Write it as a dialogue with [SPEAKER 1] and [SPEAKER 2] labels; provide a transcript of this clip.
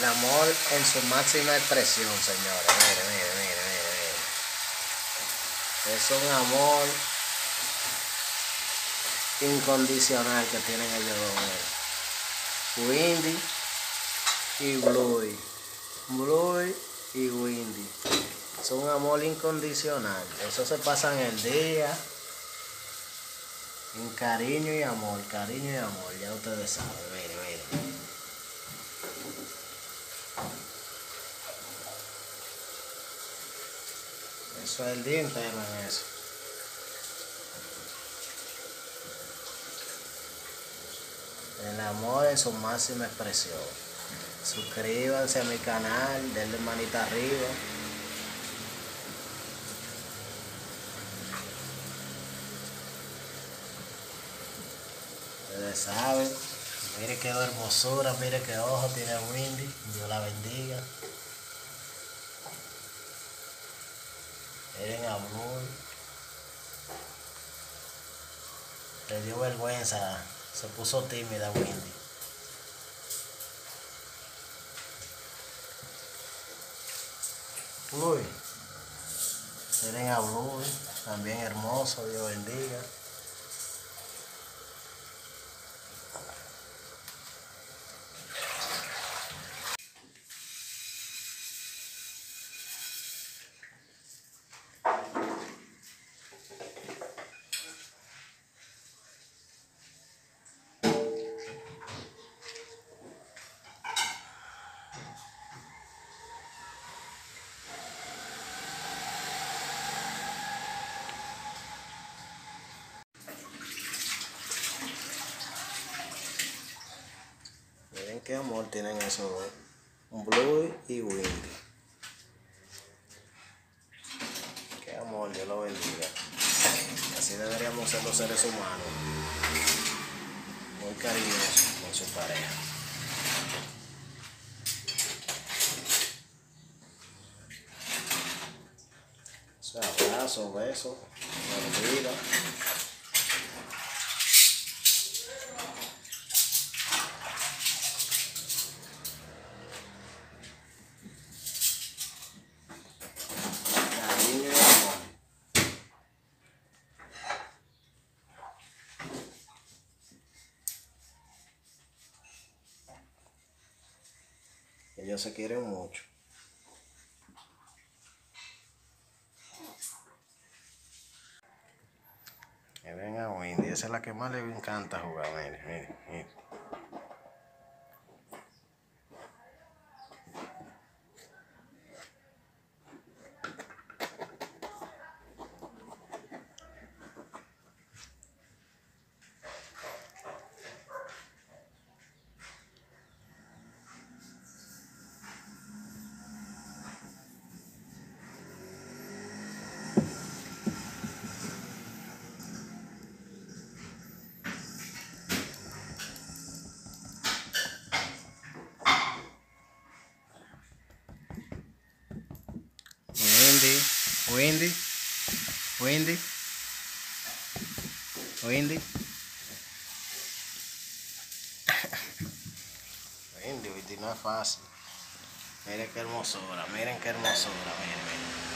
[SPEAKER 1] El amor en su máxima expresión, señores. Mire, mire, mire, mire. Es un amor incondicional que tienen ellos dos. Windy y Bluey. Bluey y Windy. Es un amor incondicional. Eso se pasa en el día. En cariño y amor, cariño y amor, ya ustedes saben, mire, mire. Es el día entero en eso. El amor en su máxima expresión. Suscríbanse a mi canal, denle manita arriba. Ustedes saben. Mire qué hermosura, mire qué ojo tiene Windy. Dios la bendiga. Miren a Blue. Le dio vergüenza. Se puso tímida Windy. Uy. Miren a Blue. También hermoso. Dios bendiga. Qué amor tienen esos dos. Blue y Windy. Qué amor, Dios lo bendiga. Así deberíamos ser los seres humanos. Muy cariñosos con su pareja. O sea, abrazos, besos. Cariño y amor. Ellos se quieren mucho. Que ven a Wendy, esa es la que más le encanta jugar. Mire, mire, mire. Windy, Windy, Windy, Windy. Windy, Windy no es fácil. Miren qué hermosura, miren qué hermosura, miren, miren.